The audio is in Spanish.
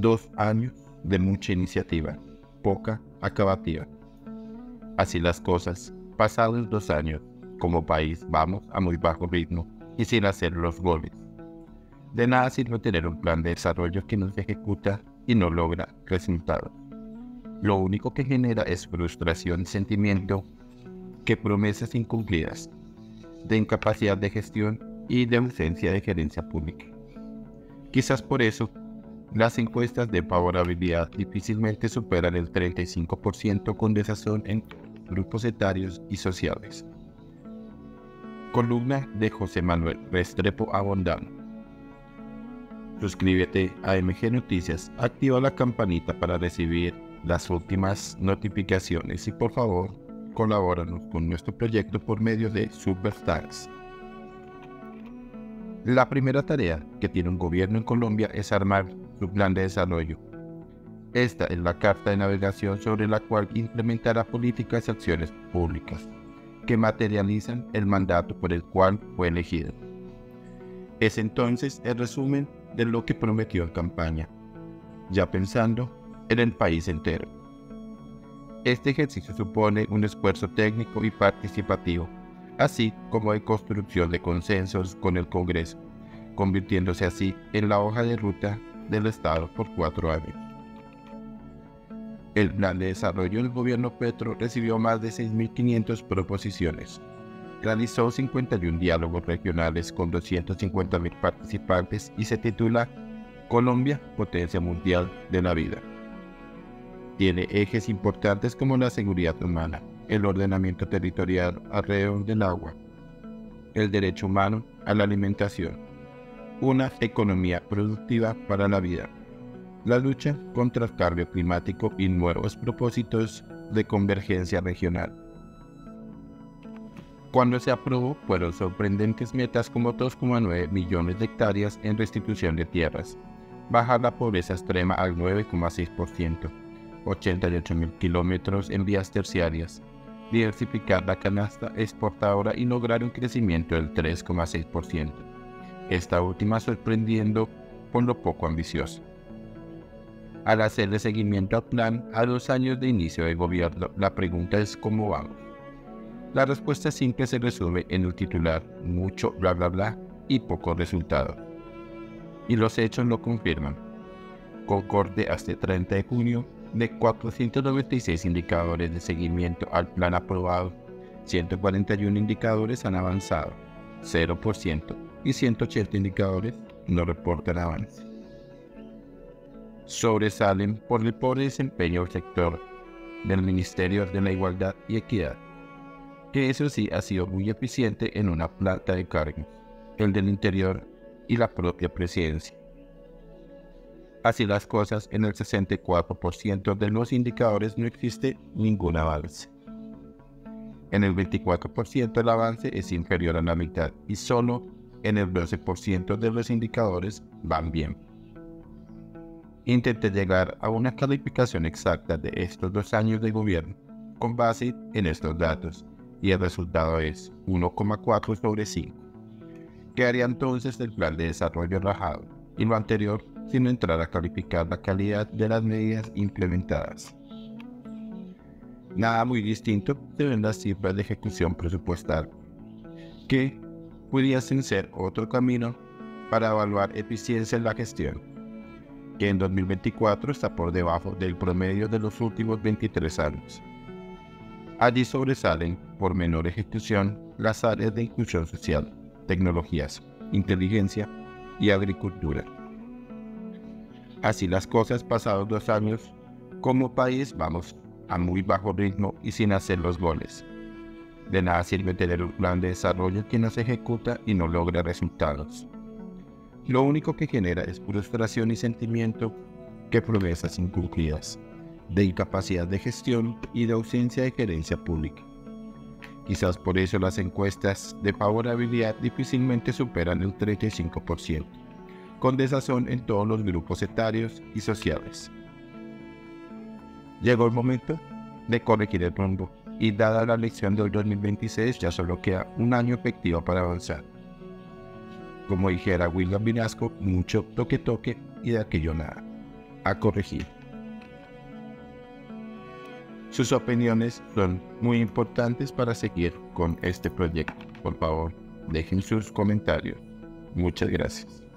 Dos años de mucha iniciativa, poca acabativa. Así las cosas, pasados dos años, como país vamos a muy bajo ritmo y sin hacer los goles. De nada sirve tener un plan de desarrollo que no se ejecuta y no logra resultados. Lo único que genera es frustración y sentimiento que promesas incumplidas, de incapacidad de gestión y de ausencia de gerencia pública. Quizás por eso, las encuestas de favorabilidad difícilmente superan el 35% con desazón en grupos etarios y sociales. Columna de José Manuel Restrepo Abondano. Suscríbete a MG Noticias, activa la campanita para recibir las últimas notificaciones y por favor colabóranos con nuestro proyecto por medio de SuperStars. La primera tarea que tiene un gobierno en Colombia es armar su plan de desarrollo. Esta es la carta de navegación sobre la cual implementará políticas y acciones públicas que materializan el mandato por el cual fue elegido. Es entonces el resumen de lo que prometió en campaña, ya pensando en el país entero. Este ejercicio supone un esfuerzo técnico y participativo, así como de construcción de consensos con el Congreso, convirtiéndose así en la hoja de ruta del Estado por cuatro años. El plan de desarrollo del gobierno Petro recibió más de 6.500 proposiciones. Realizó 51 diálogos regionales con 250.000 participantes y se titula Colombia, potencia mundial de la vida. Tiene ejes importantes como la seguridad humana, el ordenamiento territorial alrededor del agua, el derecho humano a la alimentación, una economía productiva para la vida, la lucha contra el cambio climático y nuevos propósitos de convergencia regional. Cuando se aprobó, fueron sorprendentes metas como 2,9 millones de hectáreas en restitución de tierras, bajar la pobreza extrema al 9,6%, 88 mil kilómetros en vías terciarias, diversificar la canasta exportadora y lograr un crecimiento del 3,6%, esta última sorprendiendo por lo poco ambicioso. Al hacerle seguimiento al plan a dos años de inicio de gobierno, la pregunta es ¿cómo vamos? La respuesta simple se resume en un titular, mucho bla bla bla y poco resultado. Y los hechos lo confirman. Concorde hasta el 30 de junio de 496 indicadores de seguimiento al plan aprobado, 141 indicadores han avanzado, 0%, y 180 indicadores no reportan avance sobresalen por el pobre desempeño del sector del Ministerio de la Igualdad y Equidad, que eso sí ha sido muy eficiente en una planta de carga, el del Interior y la propia presidencia. Así las cosas, en el 64% de los indicadores no existe ningún avance. En el 24% el avance es inferior a la mitad y solo en el 12% de los indicadores van bien. Intenté llegar a una calificación exacta de estos dos años de gobierno con base en estos datos y el resultado es 1,4 sobre 5. ¿Qué haría entonces el plan de desarrollo rajado y lo anterior sin entrar a calificar la calidad de las medidas implementadas? Nada muy distinto se ven las cifras de ejecución presupuestal, que pudiesen ser otro camino para evaluar eficiencia en la gestión que en 2024 está por debajo del promedio de los últimos 23 años. Allí sobresalen, por menor ejecución, las áreas de inclusión social, tecnologías, inteligencia y agricultura. Así las cosas pasados dos años, como país vamos a muy bajo ritmo y sin hacer los goles. De nada sirve tener un plan de desarrollo que no se ejecuta y no logra resultados lo único que genera es frustración y sentimiento que promesas incumplidas, de incapacidad de gestión y de ausencia de gerencia pública. Quizás por eso las encuestas de favorabilidad difícilmente superan el 35%, con desazón en todos los grupos etarios y sociales. Llegó el momento de corregir el rumbo y dada la elección del 2026 ya solo queda un año efectivo para avanzar. Como dijera William Vinasco, mucho toque toque y de aquello nada. A corregir. Sus opiniones son muy importantes para seguir con este proyecto. Por favor, dejen sus comentarios. Muchas gracias.